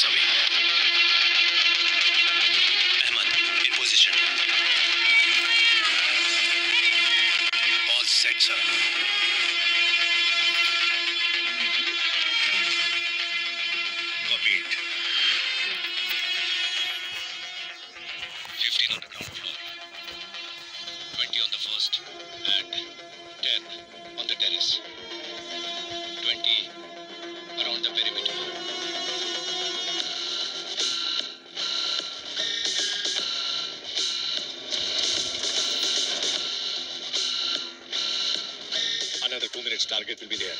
meters away. Ahmad, in position. All set, sir. Copied. 15 on the ground floor. 20 on the first. And 10 on the terrace. 20 around the perimeter. Two minutes target will be there.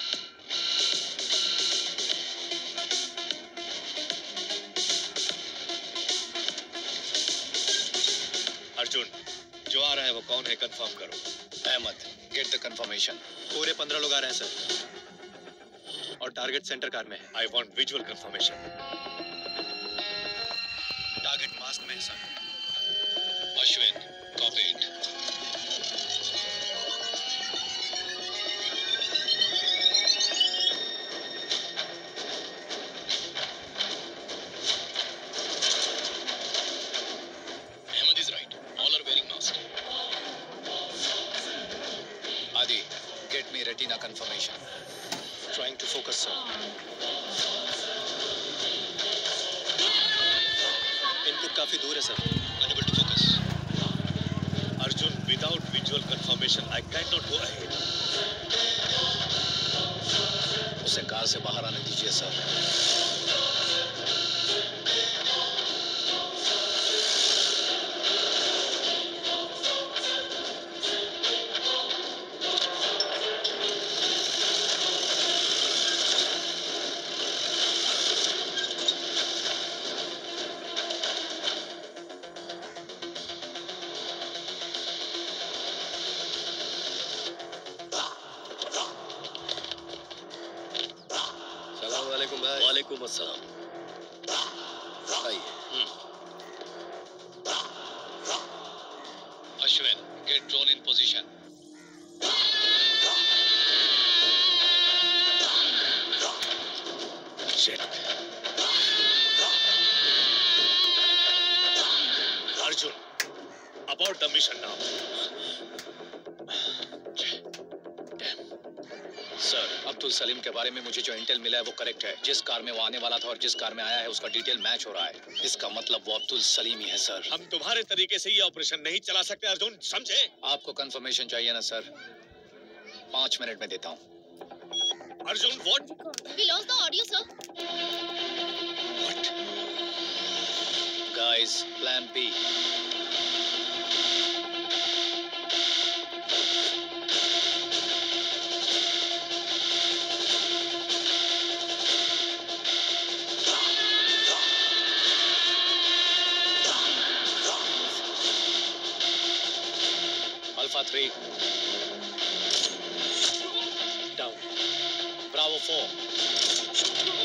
Arjun जो आ रहा है वो कौन है confirm करो Ahmad get the confirmation. पूरे पंद्रह लोग आ रहे हैं सर और टारगेट सेंटर कार में है I want visual confirmation target mask में है sir Ashwin copied. Me confirmation. Trying to focus sir input काफ़ी दूर है sir Unable to focus Arjun without visual confirmation I can not go ahead उसे कार से बाहर आने दीजिए सर वालेकुम अस्सलाम। Ashwin get drone in position Arjun about the mission now sir Abdul Salim के बारे में मुझे जो इंटेल मिला है वो करेक्ट है। जिस कार में वो आने वाला था और जिस कार में आया है उसका डिटेल मैच हो रहा है। इसका मतलब वो अब्दुल सलीम ही है सर। हम तुम्हारे तरीके से ये ऑपरेशन नहीं चला सकते अर्जुन समझे? आपको कंफर्मेशन चाहिए ना सर। पाँच मिनट में देता हूँ। Arjun what We lost the audio, sir. 3 down. Bravo 4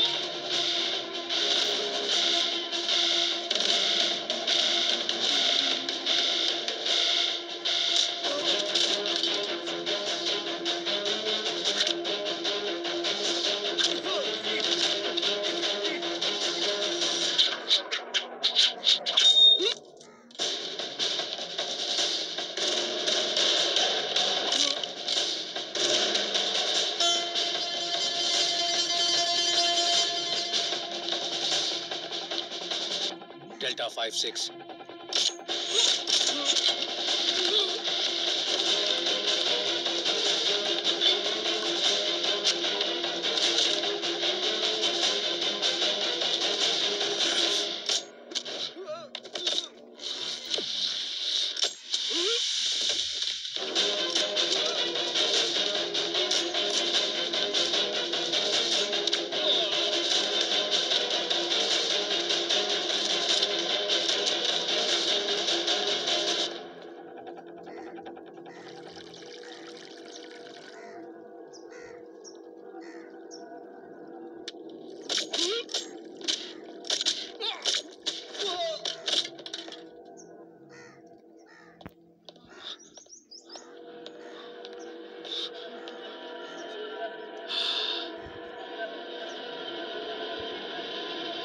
Delta 56.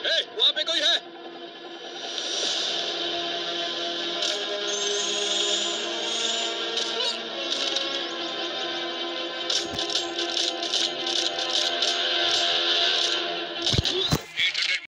ए, वहाँ पे कोई है?